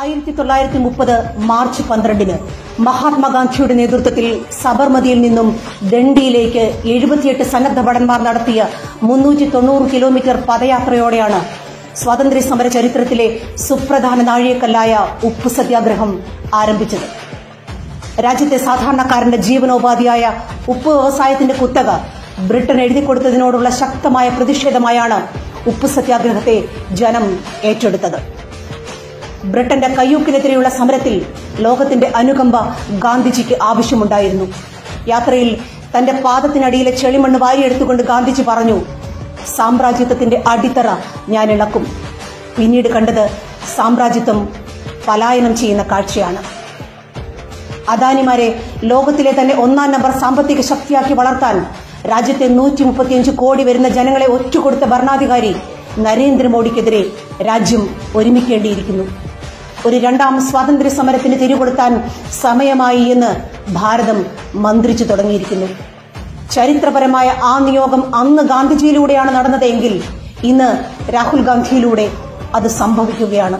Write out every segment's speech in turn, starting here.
തൊള്ളായിരത്തി മുപ്പത് മാർച്ച് പന്ത്രണ്ടിന് മഹാത്മാഗാന്ധിയുടെ നേതൃത്വത്തിൽ സബർമതിയിൽ നിന്നും ദണ്ഡിയിലേക്ക് എഴുപത്തിയെട്ട് സന്നദ്ധ ഭടന്മാർ നടത്തിയ മുന്നൂറ്റി തൊണ്ണൂറ് കിലോമീറ്റർ പദയാത്രയോടെയാണ് സ്വാതന്ത്ര്യ സമര ചരിത്രത്തിലെ സുപ്രധാന നാഴികക്കല്ലായ ഉപ്പ് സത്യാഗ്രഹം ആരംഭിച്ചത്. രാജ്യത്തെ സാധാരണക്കാരന്റെ ജീവനോപാധിയായ ഉപ്പ് വ്യവസായത്തിന്റെ കുത്തക ബ്രിട്ടൻ എഴുതി കൊടുത്തതിനോടുള്ള ശക്തമായ പ്രതിഷേധമായാണ് ഉപ്പ് സത്യാഗ്രഹത്തെ ജനം ഏറ്റെടുത്തത്. ബ്രിട്ടന്റെ കയ്യൂക്കിനെതിരെയുള്ള സമരത്തിൽ ലോകത്തിന്റെ അനുകമ്പ ഗാന്ധിജിക്ക് ആവശ്യമുണ്ടായിരുന്നു. യാത്രയിൽ തന്റെ പാദത്തിനടിയിലെ ചെളിമണ്ണ് വാരിയെടുത്തുകൊണ്ട് ഗാന്ധിജി പറഞ്ഞു സാമ്രാജ്യത്വത്തിന്റെ അടിത്തറ ഞാൻ ഇളക്കും. പിന്നീട് കണ്ടത് സാമ്രാജ്യത്വം പലായനം ചെയ്യുന്ന കാഴ്ചയാണ്. അദാനിമാരെ ലോകത്തിലെ തന്നെ ഒന്നാം നമ്പർ സാമ്പത്തിക ശക്തിയാക്കി വളർത്താൻ രാജ്യത്തെ നൂറ്റി മുപ്പത്തിയഞ്ച് കോടി വരുന്ന ജനങ്ങളെ ഒറ്റുകൊടുത്ത ഭരണാധികാരി നരേന്ദ്രമോദിക്കെതിരെ രാജ്യം ഒരുമിക്കേണ്ടിയിരിക്കുന്നു. ഒരു രണ്ടാം സ്വാതന്ത്ര്യ സമരത്തിന് തിരികൊടുത്താൻ സമയമായി എന്ന് ഭാരതം മന്ത്രിച്ചു തുടങ്ങിയിരിക്കുന്നു. ചരിത്രപരമായ ആ നിയോഗം അന്ന് ഗാന്ധിജിയിലൂടെയാണ് നടന്നതെങ്കിൽ ഇന്ന് രാഹുൽ ഗാന്ധിയിലൂടെ അത് സംഭവിക്കുകയാണ്.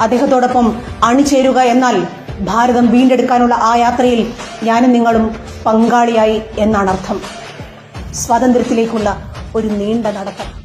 അദ്ദേഹത്തോടൊപ്പം അണിചേരുക എന്നാൽ ഭാരതം വീണ്ടെടുക്കാനുള്ള ആ യാത്രയിൽ ഞാനും നിങ്ങളും പങ്കാളിയായി എന്നാണ് അർത്ഥം. സ്വാതന്ത്ര്യത്തിലേക്കുള്ള ഒരു നീണ്ട നടത്തം.